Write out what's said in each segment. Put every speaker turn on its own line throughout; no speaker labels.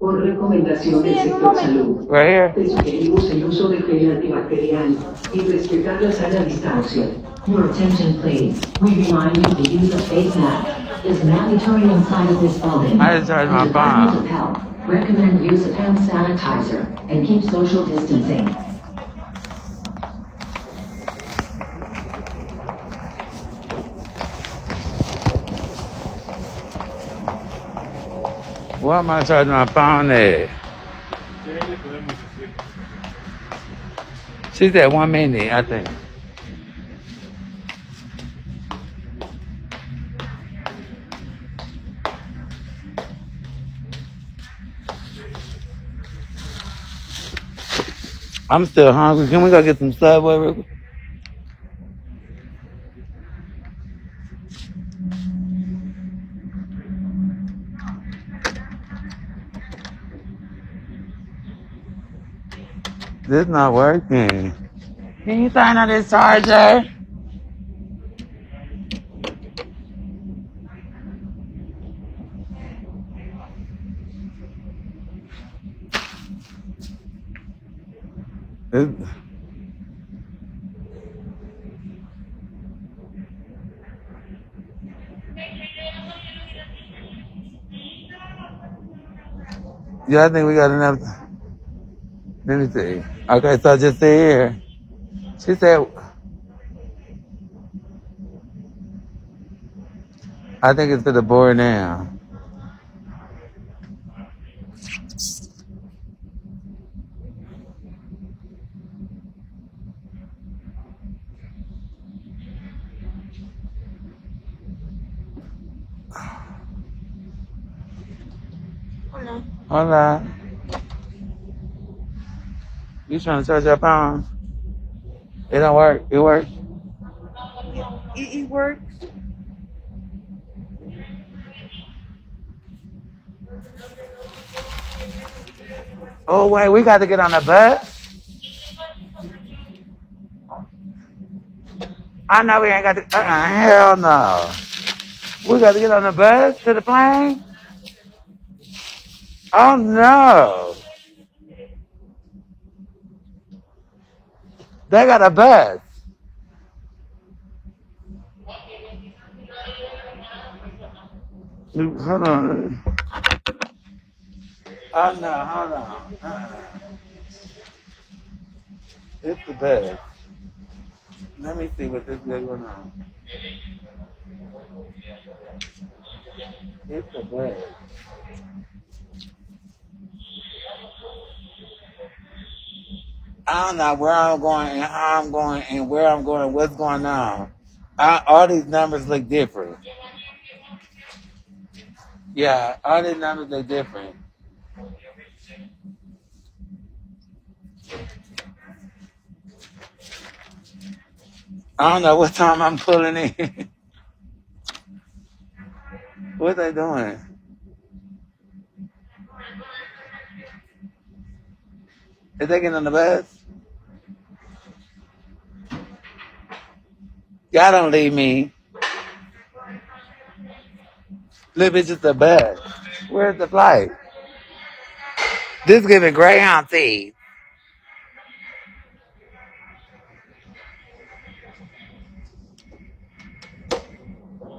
Por recomendación del
Sí, en un
sector
momento.
salud,
Right here.
te sugerimos el uso de gel antibacterial y respetar la sana distancia.
Your attention please. We remind you the use of face mask is mandatory inside of this building.
I just charged my
The Department
phone.
of Health recommend use of hand sanitizer and keep social distancing.
Why am I charging my phone at? She said one minute, I think. I'm still hungry. Can we go get some Subway real quick? This not working. Can you turn on this charger? It, yeah, I think we got enough. Let me see. Okay, so just stay here. She said, I think it's to the board now.
Hola.
Hola. You trying to charge your phone? It don't work. It works.
It, it works.
Oh wait, we got to get on the bus. I know we ain't got to. Uh-uh, hell no. We got to get on the bus to the plane. Oh no. They got a bed. Hold on. Oh no, hold on. Uh-uh. It's the bus. Let me see what this is going on. It's the bus. I don't know where I'm going and how I'm going and where I'm going and what's going on. I, all these numbers look different. Yeah, all these numbers look different. I don't know what time I'm pulling in. what are they doing? Is they getting on the bus? Y'all don't leave me. Little bitch, it's the bus. Where's the flight? This is giving Greyhound teeth.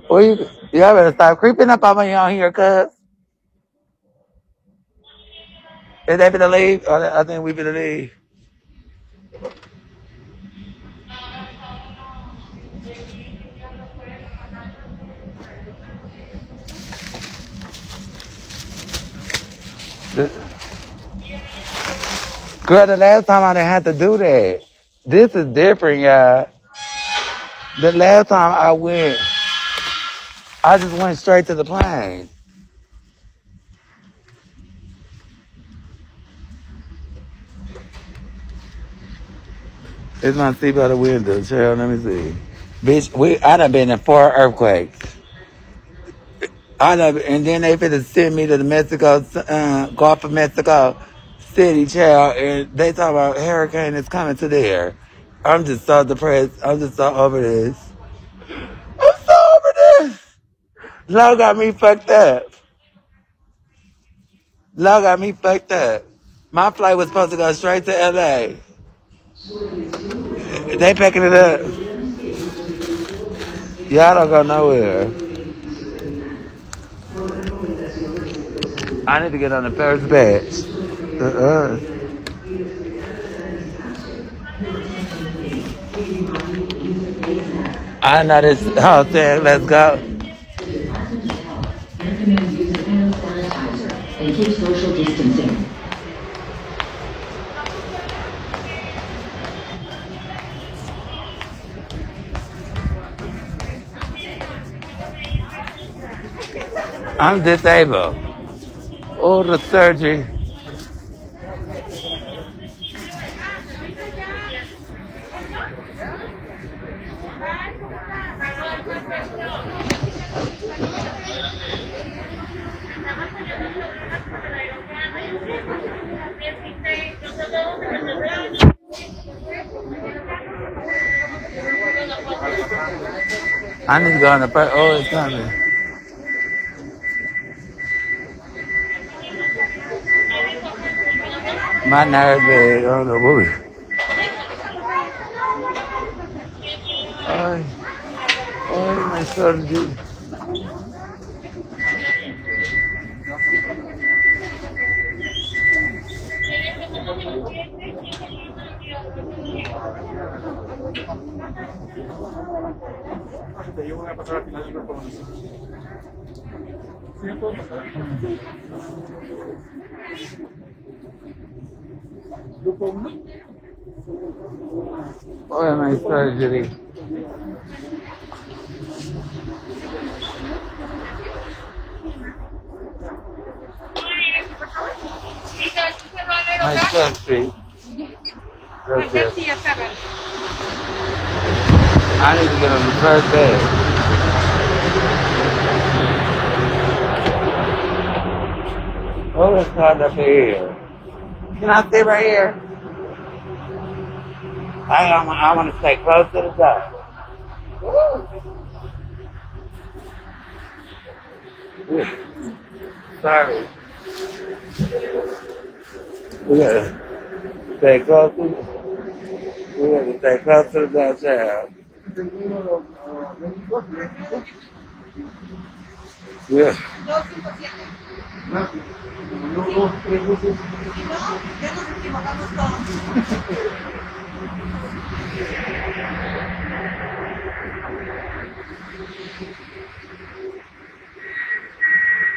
Well, you, y'all better stop creeping up on me on here, cuz. Is they better leave? Or I think we better leave. Girl, the last time I didn't have to do that. This is different, y'all. The last time I went, I just went straight to the plane. It's my seat by the window, child. Let me see. Bitch, we I done been in four earthquakes. I done, and then they finna send me to the Mexico, uh, Gulf of Mexico City, child, and they talk about hurricane is coming to there. I'm just so depressed. I'm just so over this. I'm so over this. Love got me fucked up. Love got me fucked up. My flight was supposed to go straight to LA. They packing it up. Y'all don't go nowhere. I need to get on the first batch. Uh-uh. I know this whole thing. Let's go.
And keep social distancing.
I'm disabled. All the surgery. I need to go on the first. Oh, it's coming. My nerves big. I don't know what. we- my Oh, my surgery. My surgery. I need to get on the first bed. Oh, it's hot up here. Can I stay right here? I, I, want- I want to stay close to the door. Sorry. We gotta stay close to we gotta stay close to the door, child.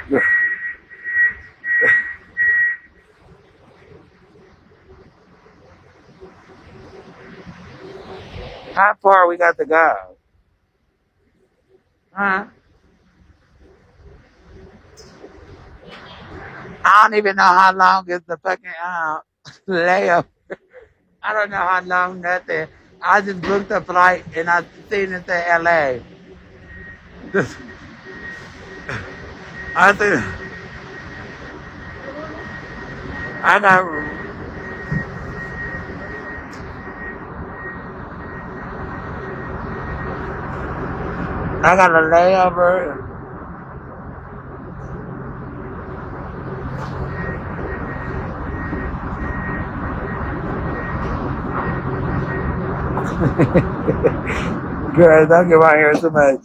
Yeah. Yeah. How far we got to go? Huh? I don't even know how long is the fucking uh, layover. I don't know how long nothing. I just booked a flight and I seen it to LA. I think I got I got a layover. Girl, don't get my hair so much.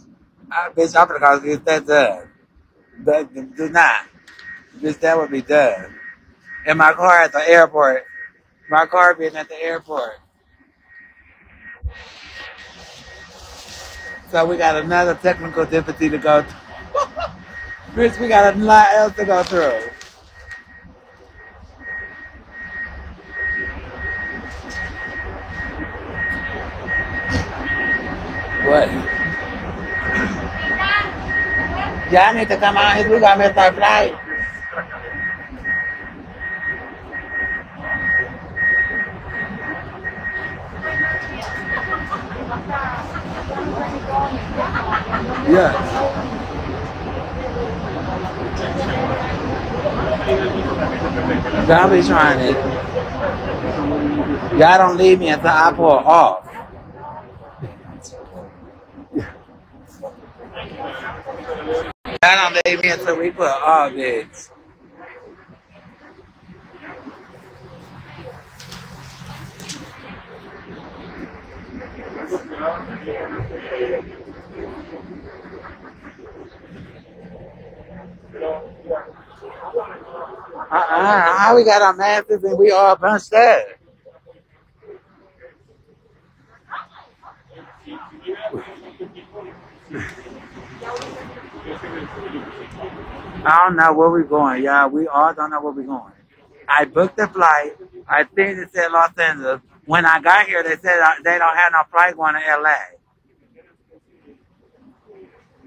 I, bitch, I'm gonna go get that done. But do not. Bitch, that would be done. In my car at the airport. My car being at the airport. So we got another technical difficulty to go through. Bitch, we got a lot else to go through. What? Y'all need to come out here. We gotta miss our flight. Y'all be trying it. Y'all don't leave me until I pull off. And I'm the amen, so we put all this. Uh-uh, we got our masks and we all bunched up? I don't know where we're going, y'all. We all don't know where we're going. I booked the flight. I think it said Los Angeles. When I got here, they said they don't have no flight going to LA.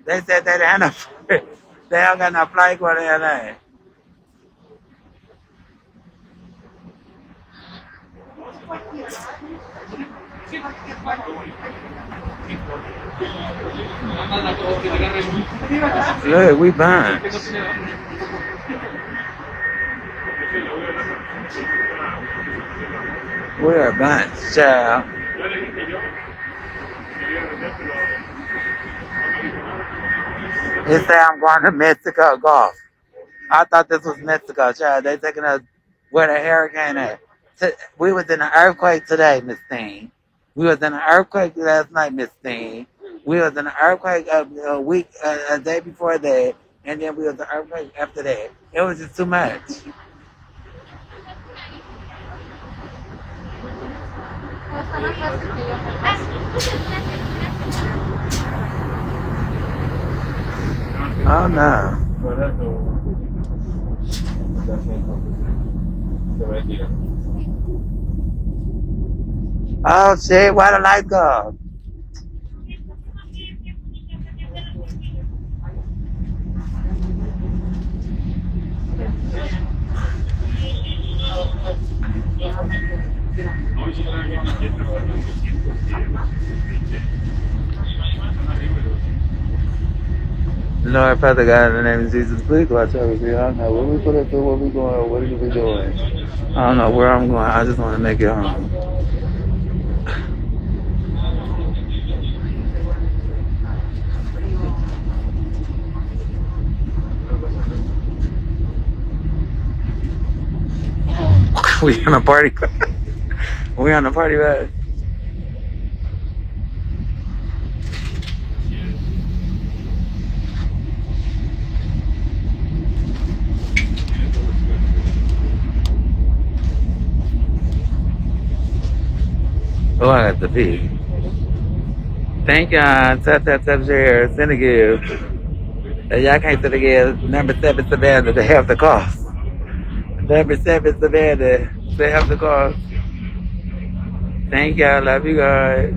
They said they don't have no, they don't got no flight going to LA. Look, we bunched. We are bunched, child. He said I'm going to Mexico golf. I thought this was Mexico, child. they're taking us where the hurricane at. We was in an earthquake today, Miss Thing. We was in an earthquake last night, Miss Thing. We was in an earthquake a, a week, a, a day before that, and then we was an earthquake after that. It was just too much. Oh no. Oh shit, why the light go? Lord, Father God, in the name of Jesus, please watch over me. I don't know where we put it through, where we going, what are we doing. I don't know where I'm going. I just want to make it home. We on a party. we on a party bus. Oh, I got the pee. Thank y'all. Tap, tap, tap, share. If y'all can't gift, number seven Savanna, they have the cost. Number seven Savanna, they have the cost. Thank y'all. Love you guys.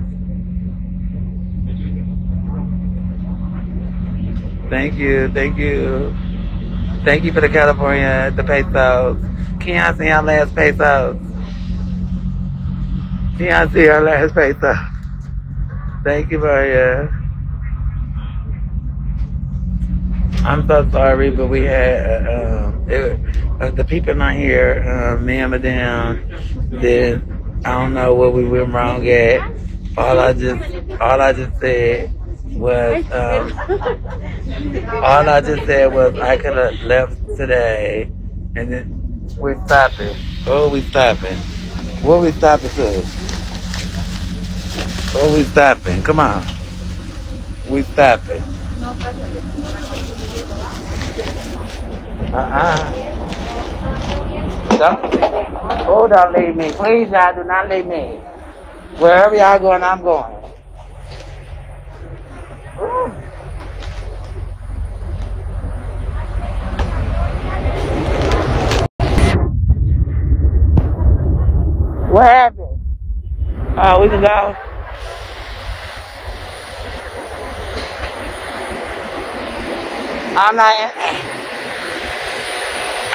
Thank you. Thank you. Thank you for the California, the pesos. Can I see our last pesos? Can I see our last peso? Thank you, Maria. I'm so sorry, but we had uh, um, uh, the people not here. Uh, me and Madame did. I don't know what we went wrong at. All I just, all I just said was, um, all I just said was I could have left today, and then we're stopping. Oh, we stopping. What we stopping to? Oh, we stopping. Come on. We stopping. Uh-uh. Don't, oh, don't leave me. Please, y'all, do not leave me. Wherever y'all going, I'm going. What happened? Oh, we can go. I'm not.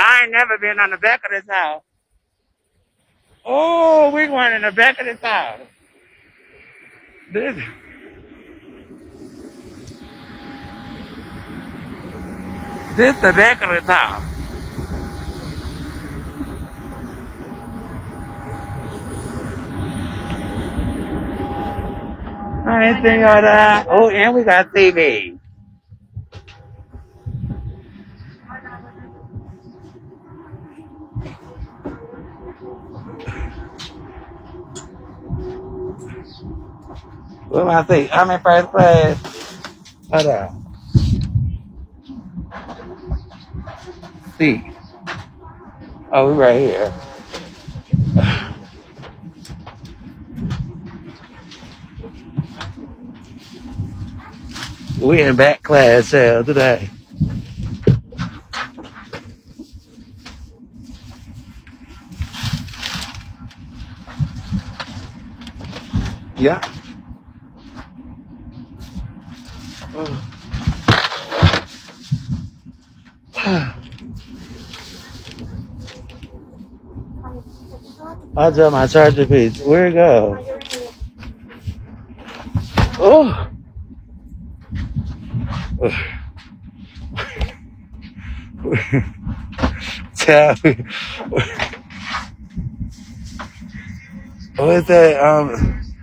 I ain't never been on the back of this house. Oh, we going in the back of this house. This. This the back of this house. Think of that. Oh, and we got TV. What am I? I'm in first class. Hold on. See. Oh, we right here. We in back class hell today. Yeah. I dropped my charger piece. Where it go? Oh. Tell me. What's that? Um,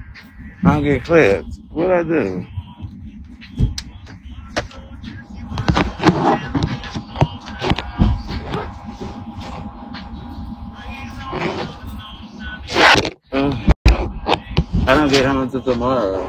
I'm getting clipped. What I do? I don't get home until tomorrow.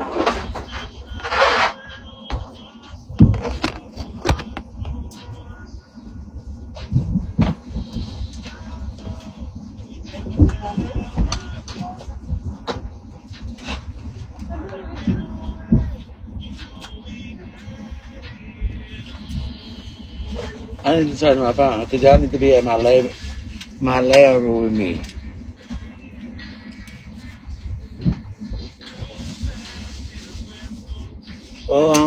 I need to charge my phone because y'all need to be at my lab, my lab with me.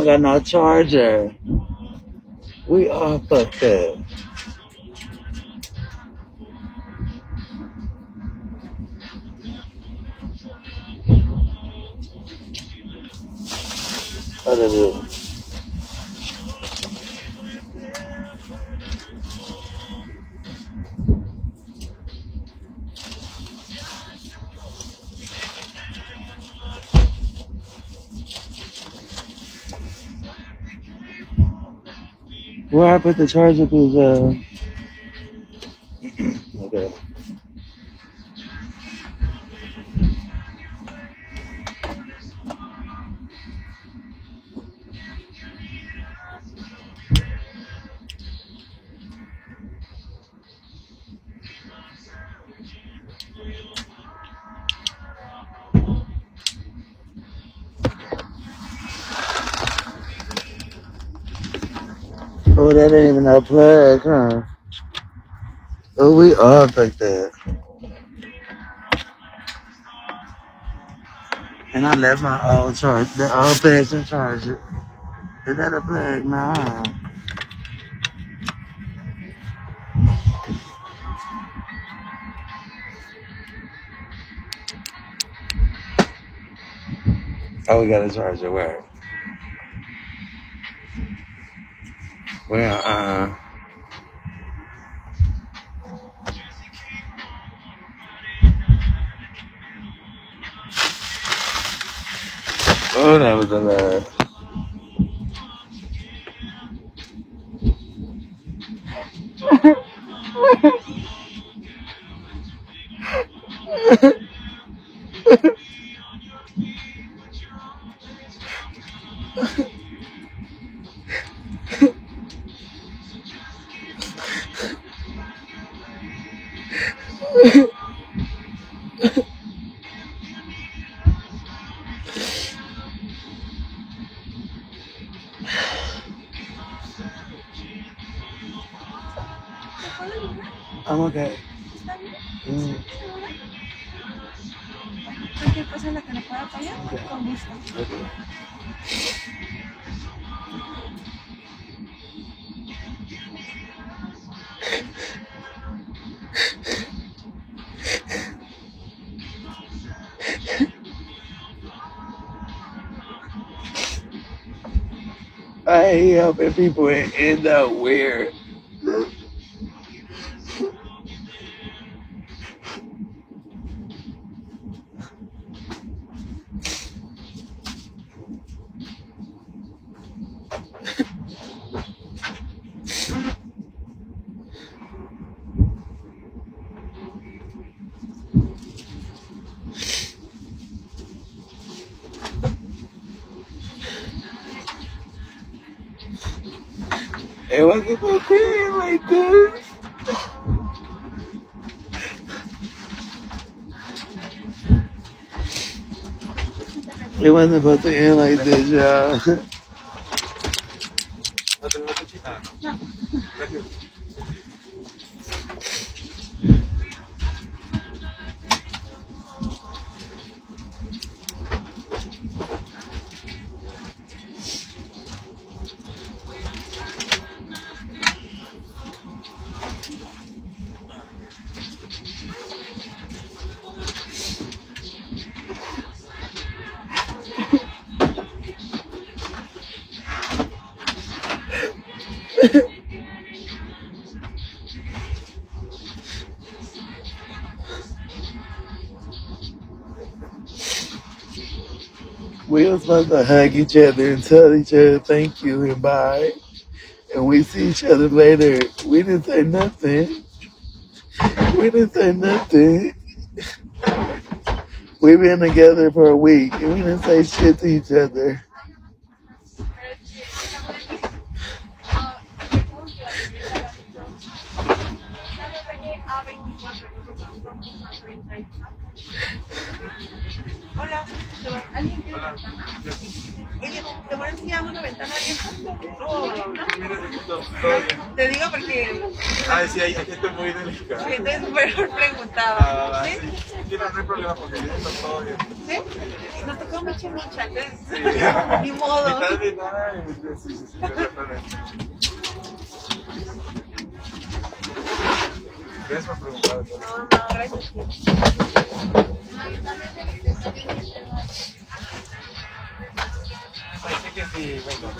Don't got no charger. We all fucked up. Put the charge up is uh Oh, that ain't even no plug, huh? Oh, we all like that. And I left my old charge, the old person charger. Is that a plug? Nah. Oh, we got a charger. Where? Well, uh, oh, that was a helping people end up weird. It wasn't supposed to end like this, y'all. Supposed to hug each other and tell each other thank you and bye. And we see each other later. We didn't say nothing. We didn't say nothing. We've been together for a week and we didn't say shit to each other.
Preguntaba.
Ah,
¿Sí?
sí, sí, no, no hay problema porque ya está todo bien.
¿Sí? Nos tocó mucha mucha, entonces
Sí.
ni modo.
Mitad, mitad, y mitad, sí, sí, sí, perfectamente. Gracias por preguntar.
No, no, gracias.
Así que sí, vengo.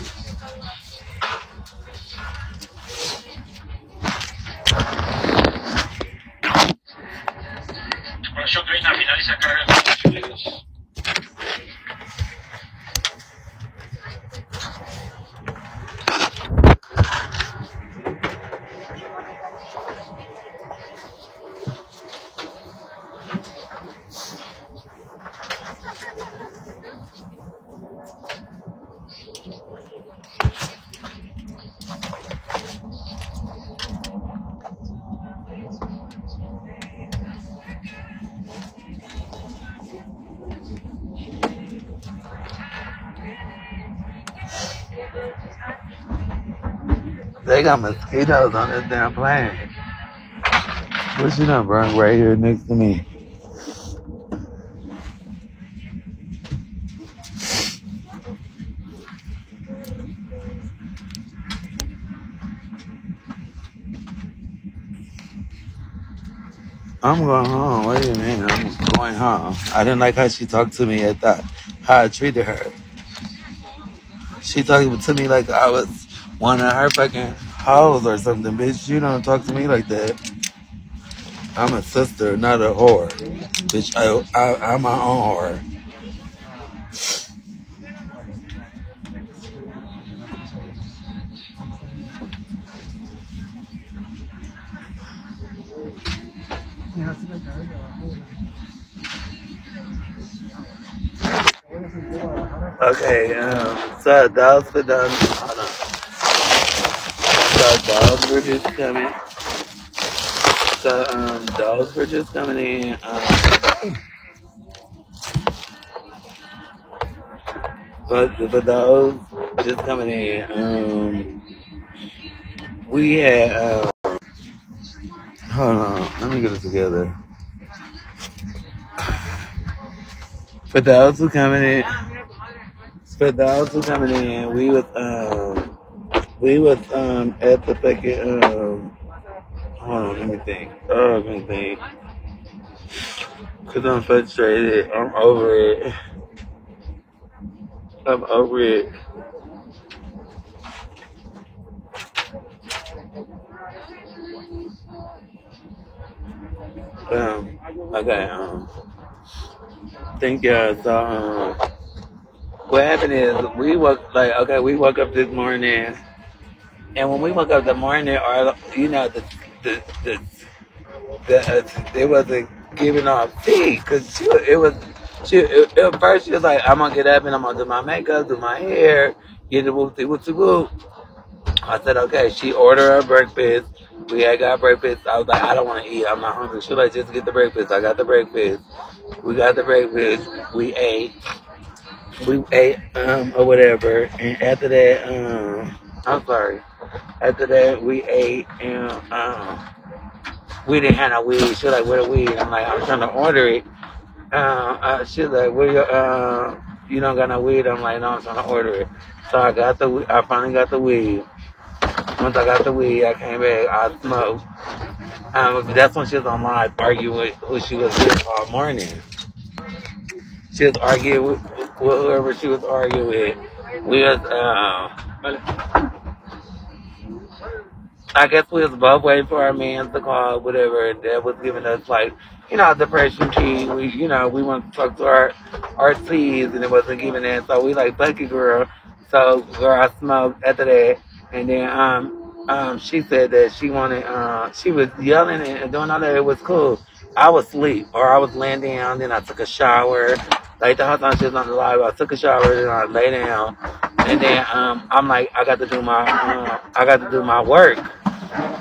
Nacho Kleina finaliza carrera con los negros.
They got mosquitoes on this damn plane. What you done, bro? Right here next to me. I'm going home. What do you mean? I'm going home. I didn't like how she talked to me at that, how I treated her. She talked to me like I was one of her fucking hoes or something, bitch. You don't talk to me like that. I'm a sister, not a whore. Bitch, I, I, I'm my own whore. Okay, um, so those for them. Hold on. So those were just coming. So um, those were just coming in. Um, but for those just coming in, um, we had. Uh, hold on, let me get it together. For those who coming in, for those who coming in, we was um, we was um at the fucking um. Hold on, let me think. Oh, let me think. Cause I'm frustrated. I'm over it. I'm over it. Um. Okay. Um. Thank you. So um. What happened is we woke like okay we woke up this morning, and when we woke up the morning, or you know the the the, the uh, it wasn't giving off tea because it was she it, at first she was like I'm gonna get up and I'm gonna do my makeup, do my hair, get the whoop whoop whoop. I said, okay. She ordered her breakfast. We had got breakfast. I was like, I don't want to eat. I'm not hungry. She was like, just get the breakfast. I got the breakfast. We got the breakfast. We ate. We ate, um, or whatever. And after that, um, I'm sorry. After that, we ate and, um, we didn't have no weed. She like, where the weed? I'm like, I'm trying to order it. Uh, uh, she like, where your, uh, you don't got no weed? I'm like, no, I'm trying to order it. So I got the, I finally got the weed. Once I got the weed, I came back, I smoked. Um, that's when she was on live arguing with who she was with all morning. She was arguing with, with whoever she was arguing with. We was, uh, I guess we was both waiting for our man to call, whatever, and that was giving us like, you know, depression key. We, you know, we wanted to talk to our our C's and it wasn't giving that, so we like Bucky girl. So girl, I smoked after that, and then um um she said that she wanted uh she was yelling and doing all that. It was cool. I was asleep or I was laying down. Then I took a shower. Like the was on the live, I took a shower. and I lay down, and then um I'm like I got to do my uh, I got to do my work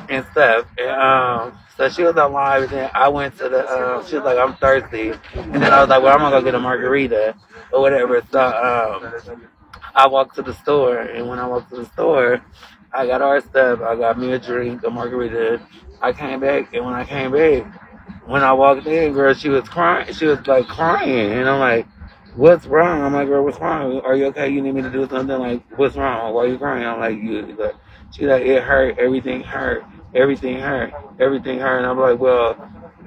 and stuff. And, um, so she was on live, and then I went to the. Um, she was like, "I'm thirsty," and then I was like, "Well, I'm gonna go get a margarita or whatever." So um, I walked to the store, and when I walked to the store, I got our stuff. I got me a drink, a margarita. I came back, and when I came back, when I walked in, girl, she was crying. She was like crying, and I'm like. What's wrong? I'm like, girl, what's wrong? Are you okay? You need me to do something? Like, what's wrong? Why are you crying? I'm like, you. Like, she like, it hurt. Everything hurt. Everything hurt. Everything hurt. And I'm like, well,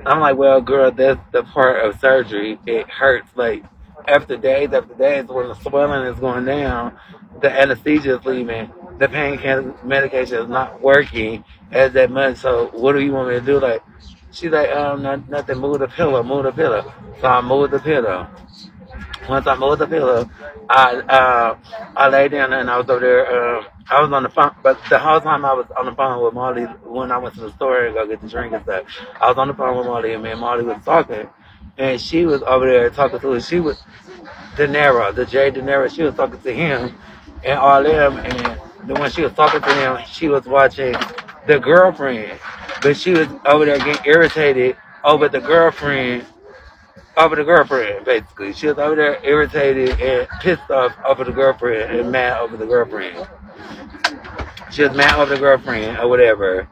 I'm like, well, girl, that's the part of surgery. It hurts. Like, after days after days, when the swelling is going down, the anesthesia is leaving. The pain medication is not working as that much. So, what do you want me to do? Like, she's like, um, not, nothing. Move the pillow. Move the pillow. So I moved the pillow. Once I moved the pillow, I uh, I lay down and I was over there. Um, I was on the phone, but the whole time I was on the phone with Molly when I went to the store and go get the drink and stuff. I was on the phone with Molly and me and Molly was talking, and she was over there talking to. She was De Niro, the Jay De Niro. She was talking to him and all them, and then when she was talking to him, she was watching the girlfriend, but she was over there getting irritated over the girlfriend over the girlfriend, basically. She was over there irritated and pissed off over the girlfriend and mad over the girlfriend. She was mad over the girlfriend or whatever.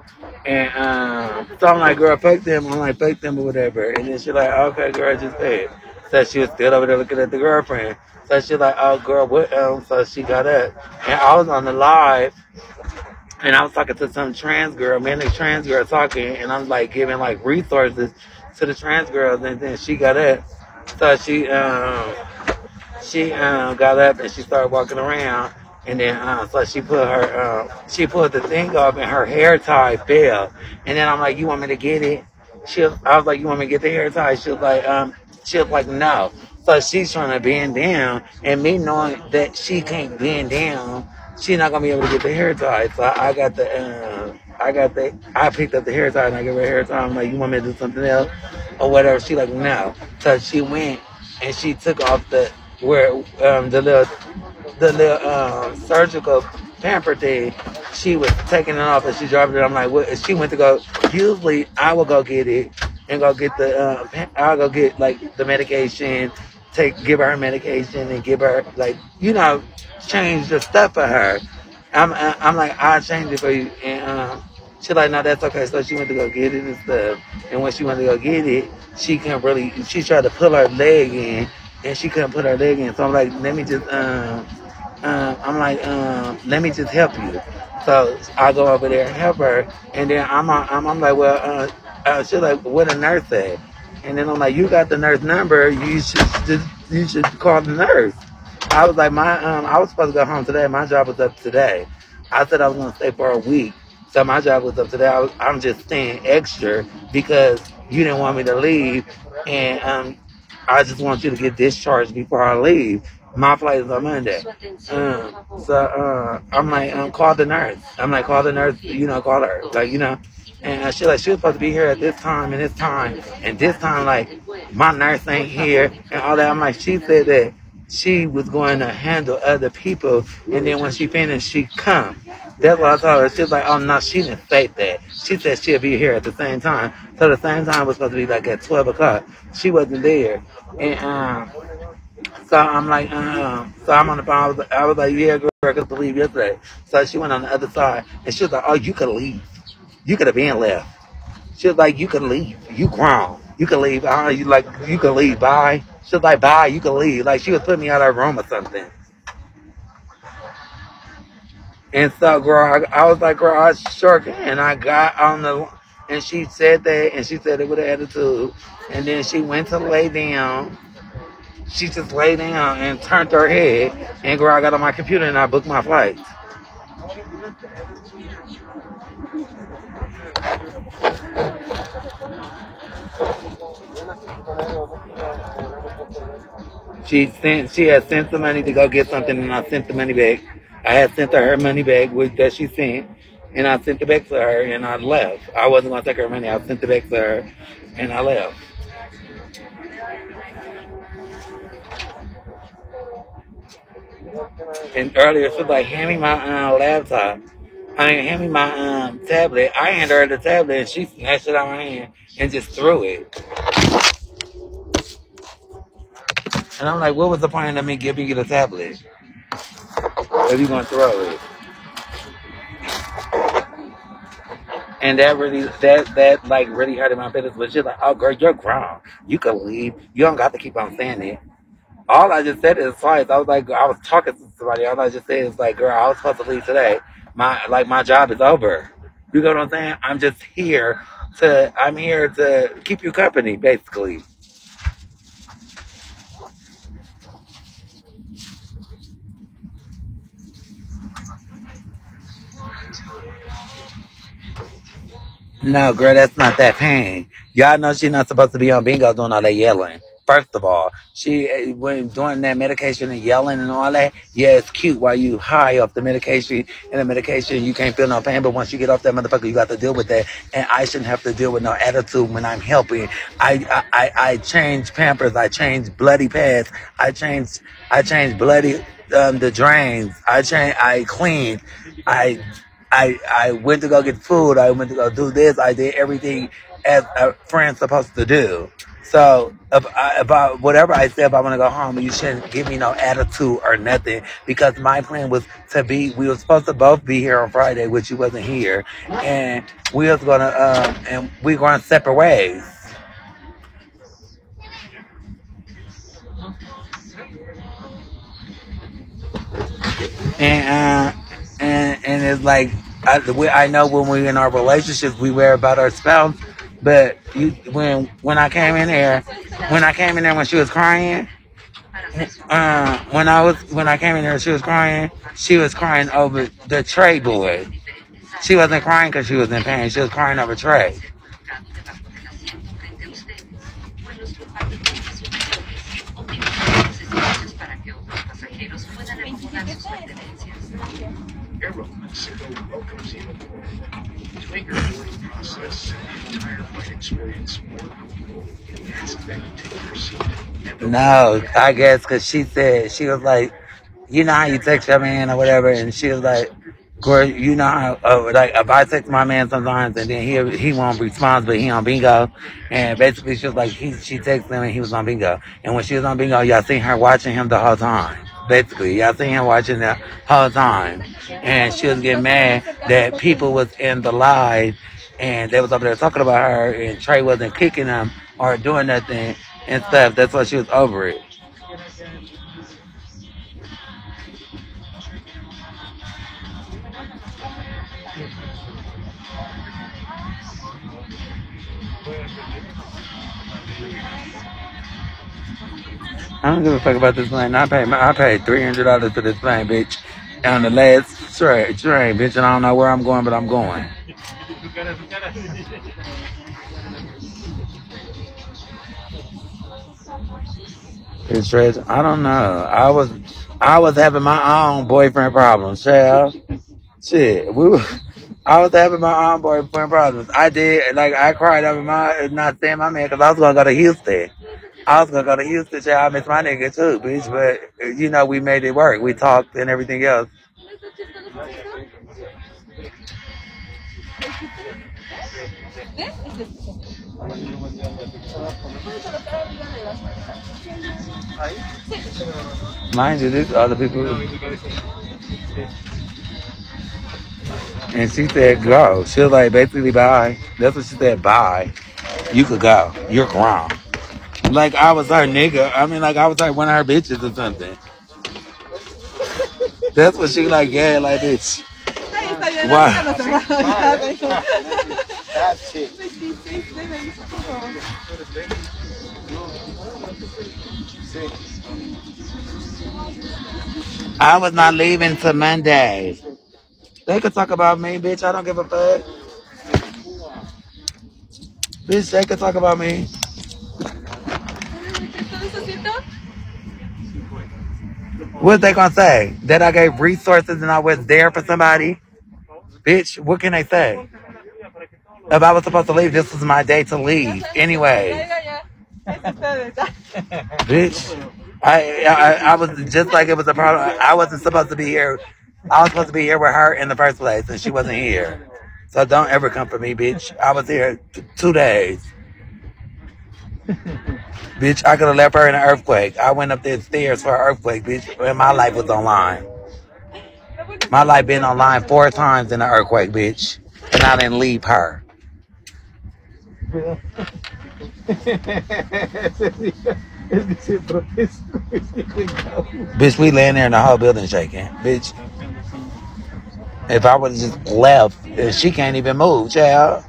And um, so I'm like, girl, fuck them. I'm like, fuck them or whatever. And then she like, okay, girl, just pay it. So she was still over there looking at the girlfriend. So she like, oh, girl, what else? So she got up. And I was on the live and I was talking to some trans girl, man, this trans girl talking, and I'm like giving like resources to the trans girls, and then she got up. So she um she um got up and she started walking around, and then uh, so she put her uh, she put the thing up, and her hair tie fell, and then I'm like, you want me to get it? She I was like, you want me to get the hair tie? She was like, um, she was like, no. So she's trying to bend down, and me knowing that she can't bend down, she not gonna be able to get the hair tied. So I, I got the, uh, I got the, I picked up the hair tie and I gave her hair tie. I'm like, you want me to do something else or whatever? She like, no. So she went and she took off the where um, the little, the little um, surgical pamper thing. She was taking it off and she dropped it. I'm like, what? She went to go. Usually I will go get it and go get the, uh, I'll go get like the medication, take, give her medication and give her like, you know, change the stuff for her. I'm, I'm like, I'll change it for you. And um, she like, no, that's okay. So she went to go get it and stuff. And when she went to go get it, she couldn't really, she tried to pull her leg in and she couldn't put her leg in. So I'm like, let me just, um, um, I'm like, um, let me just help you. So I go over there and help her. And then I'm, I'm, I'm like, well, uh, uh, she's like, what a nurse at? And then I'm like, you got the nurse number. You should you should call the nurse. I was like, my, um, I was supposed to go home today. My job was up today. I said I was gonna stay for a week. So my job was up today. I was, I'm just staying extra because you didn't want me to leave, and um, I just want you to get discharged before I leave. My flight is on Monday. Um, so uh, I'm like, um, call the nurse. I'm like, call the nurse. You know, call her. Like, you know. And she like she was supposed to be here at this time and this time and this time like my nurse ain't here and all that. I'm like she said that she was going to handle other people and then when she finished she come. That's what I told her. She was like, oh no, she didn't say that. She said she'll be here at the same time. So the same time was supposed to be like at 12 o'clock. She wasn't there. And um, so I'm like, uh, so I'm on the phone. I was, I like, yeah, girl, I could leave yesterday. So she went on the other side and she was like, oh, you could leave. You could have been left. She was like, you could leave. You grown. You can leave. Uh, you like, you can leave. Bye. She was like, bye. You can leave. Like she was putting me out of her room or something. And so, girl, I, I was like, girl, I sure. And I got on the, and she said that, and she said it with an attitude. And then she went to lay down. She just lay down and turned her head. And girl, I got on my computer and I booked my flight. She sent, she had sent the money to go get something, and I sent the money back. I had sent her her money back, which that she sent, and I sent it back to her, and I left. I wasn't gonna take her money. I sent it back to her, and I left. And earlier, she was like, "Hand me my uh, laptop." I mean, hand me my um, tablet. I handed her the tablet, and she snatched it out of my hand and just threw it. And I'm like, "What was the point of me giving you the tablet if you gonna throw it?" And that really, that that like really hurted my feelings. But she's like, "Oh, girl, you're grown. You can leave. You don't got to keep on saying it." All I just said is twice. I was like, I was talking to somebody. All I just said is like, girl, I was supposed to leave today. My like my job is over. You know what I'm saying? I'm just here to. I'm here to keep you company, basically. No, girl, that's not that pain. Y'all know she's not supposed to be on Bigo doing all that yelling. First of all, she eh, when doing that medication and yelling and all that. Yeah, it's cute while you high off the medication and the medication you can't feel no pain. But once you get off that motherfucker, you got to deal with that. And I shouldn't have to deal with no attitude when I'm helping. I I I, I change Pampers. I change bloody pads. I change I change bloody um, the drains. I change. I clean. I I I went to go get food. I went to go do this. I did everything as a friend's supposed to do. So I, whatever I said, if I want to go home, you shouldn't give me no attitude or nothing because my plan was to be. We were supposed to both be here on Friday, which you wasn't here, and we was gonna um and we going separate ways. And uh, and and it's like I, I know when we're in our relationships we worry about our spouse, but you when when I came in there, when I came in there when she was crying, uh, when I was when I came in there she was crying, she was crying over the Trey boy. She wasn't crying because she was in pain. She was crying over Trey.
Airboats welcomes you to make your boarding process and entire flight experience more comfortable. We ask that you take your seat
No, I guess because she said she was like, you know how you text your man or whatever, and she was like, girl, you know uh, like if I text my man sometimes and then he he won't respond, but he on Bigo, and basically she was like he she texted him and he was on Bigo, and when she was on Bigo, y'all seen her watching him the whole time. Basically, y'all seen him watching the whole time, and she was getting mad that people was in the live and they was over there talking about her, and Trey wasn't kicking them or doing nothing and stuff. That's why she was over it. I don't give a fuck about this plane. I paid I paid three hundred dollars for this plane, bitch. On the last train, train, bitch, and I don't know where I'm going, but I'm going. It's trash. I don't know. I was, I was having my own boyfriend problems, child. Shit, we were. I was having my own boyfriend problems. I did, like, I cried over my not seeing my man because I was gonna go to Houston. I was gonna go to Houston, child. I miss my nigga too, bitch. But you know, we made it work. We talked and everything else. Mind you, these other people. And she said, go. She was like, basically, bye. That's what she said, bye. You could go. You're grown. Like, I was her nigga. I mean, like, I was like one of her bitches or something. That's what she like, yeah, like, bitch.
Ahí está, ya
Guau.
ya no se va. Ya, me dijo.
That's it.
26, debe ir, por favor.
I was not leaving till Monday. They could talk about me, bitch. I don't give a fuck. Bitch, they could talk about me. What they gonna say? That I gave resources and I was there for somebody? Bitch, what can they say? If I was supposed to leave, this was my day to leave. Anyway, bitch, I, I I was just like it was a problem. I wasn't supposed to be here. I was supposed to be here with her in the first place, and she wasn't here. So don't ever come for me, bitch. I was here two days. Bitch, I could have left her in an earthquake. I went up the stairs for an earthquake, bitch, and my life was online. My life been online four times in an earthquake, bitch. And I didn't leave her.
Es que se protesta.
Bitch, we laying there and the whole building shaking. Bitch. If I would have just left, she can't even move, child.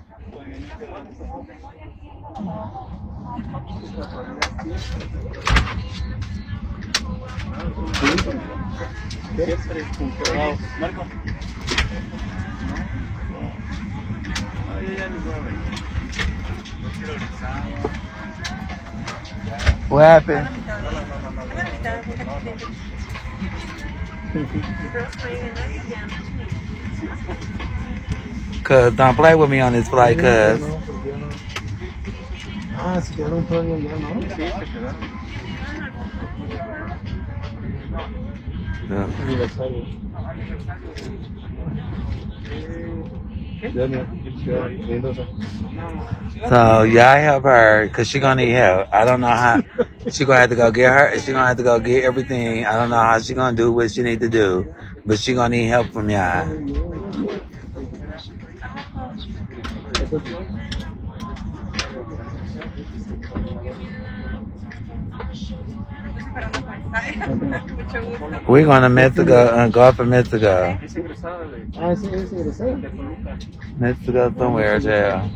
Marco.
What happened? Cuz don't play with me on this flight, cuz.
Ah, se quedaron todavía ya, ¿no? Sí, se quedaron.
So y'all help her because she gonna need help. I don't know how she gonna have to go get her. She gonna have to go get everything. I don't know how she gonna do what she need to do, but she gonna need help from y'all. We're gonna Mexico, uh, go Mexico.
Egresado. de Toluca.
Mexico somewhere, child.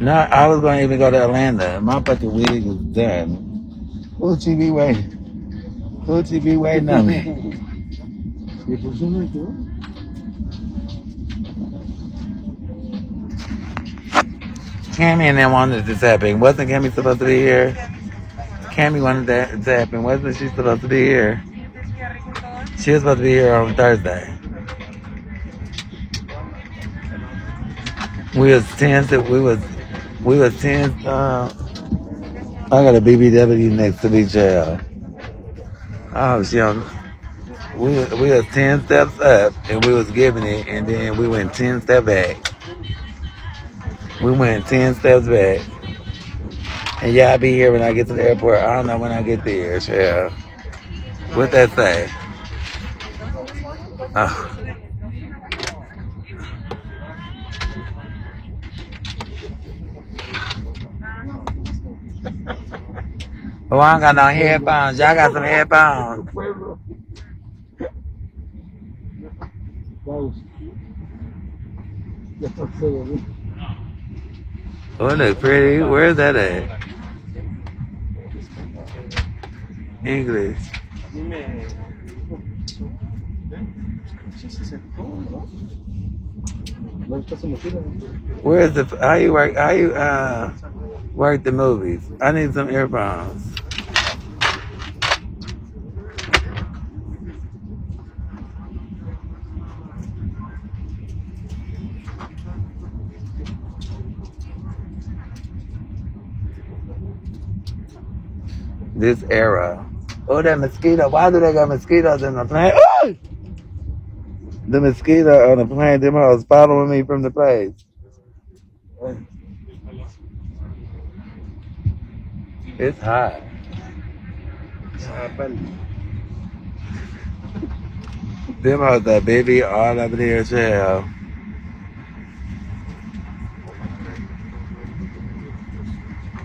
No, I was gonna even go to Atlanta. My fucking wig was done. Who'd she be waiting? Who'd she be waiting on me? Cammy and them wanted this to happen. Wasn't Cammy supposed to be here? Cammy wanted that to happen. Wasn't she supposed to be here? She was supposed to be here on Thursday. We was ten to, we was we was ten uh I got a BBW next to me jail. Oh she on we we was ten steps up and we was giving it and then we went ten steps back. We went 10 steps back. And yeah, I'll be here when I get to the airport. I don't know when I get there, child. What that say? Oh. Oh, I ain't got no headphones. Y'all got some headphones.
Ya
Oh, look pretty. Where is that at? English.
Dime. Sí, se acercó, ¿no? No está su mochila. ¿no?
Where is the how you work how you uh work the movies? I need some earphones. This era. Oh, that mosquito. Why do they got mosquitoes in the plane? Oh! The mosquito on the plane, them hoes following me from the place. It's hot. Them hoes that baby all over there, child.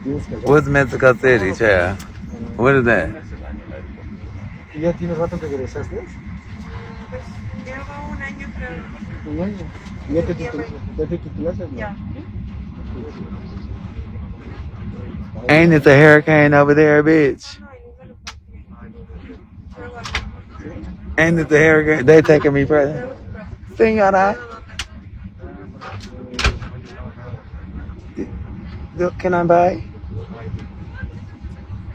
Tienes
What's Mexico City, child? What is that?
¿Y ya tienes rato que regresaste?
Pues llevo un año, creo.
Un año. Ya te, ya te titulaste? no?
Ain't it a hurricane over there, bitch?
No, y nunca lo compré. Luego aquí.
Ain't it the hurricane? They taking me present.
Luego compré.
Senora, can I buy?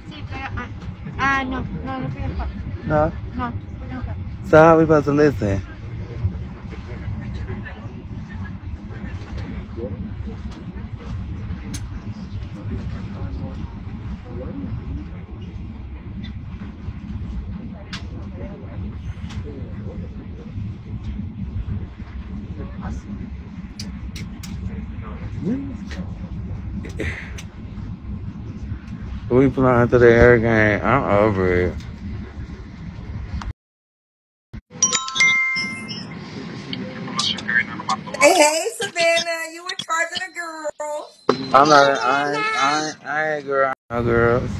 Sí, pero. Ah, ah no, no, no pido pa-
No.
No, no.
So how we supposed to listen? We flying to the hurricane. I'm over it.
Hey, hey, Savanna, you in charge of the girls?
I'm not. I ain't. I ain't, I ain't girl. No girls.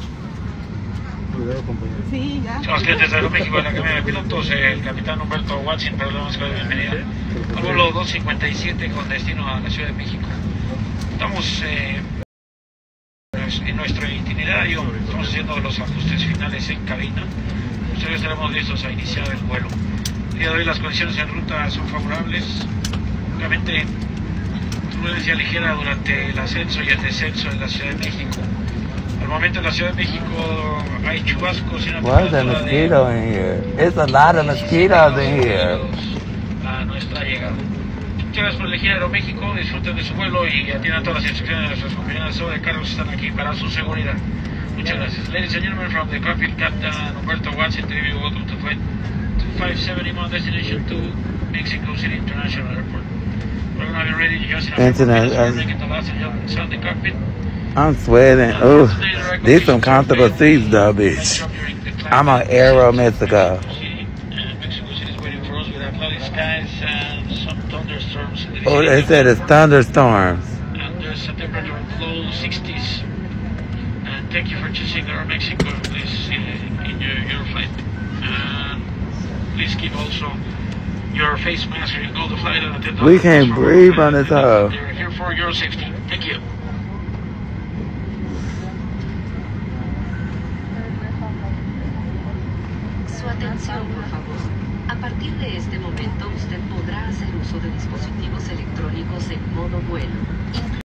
Cuidado.
Sí, ya.
Somos clientes de Aeroméxico de la Academia de Pilotos, el capitán Humberto Watson, pero le damos bienvenida al vuelo 257 con destino a la Ciudad de México. Estamos eh, pues, en nuestro itinerario, estamos haciendo los ajustes finales en cabina. Ustedes estaremos listos a iniciar el vuelo. El día de hoy las condiciones en ruta son favorables. Obviamente, turbulencia ligera durante el ascenso y el descenso en la Ciudad de México. Al momento en la Ciudad de México hay chubascos y una temperatura de
mosquito in here? It's a lot of mosquitoes in here.
a nuestra llegada. Muchas gracias por elegir Aeroméxico, disfruten de su vuelo y atiendan todas las instrucciones de de están aquí para su seguridad. Muchas gracias. Ladies and gentlemen, from the cockpit captain Humberto Watson, TV, welcome to flight 2570 on destination to Mexico City International Airport. We're going to be ready just uh, in a few
Internet,
minutes. We're making the last adjustments on the cockpit.
I'm sweating. Ooh, these some comfortable seats though, bitch. I'm on Aeromexico. Mexico
City is waiting for us with cloudy skies and some thunderstorms in the
Oh, they said it's thunderstorms.
and there's a temperature of low 60s. And thank you for choosing Aeromexico please in, in your, your flight. And please keep also your face mask during all the flight and attend
We can't breathe on this hoe.
They're here for your safety. Thank you.
Su atención, por favor. A partir de este momento usted podrá hacer uso de dispositivos electrónicos en modo vuelo,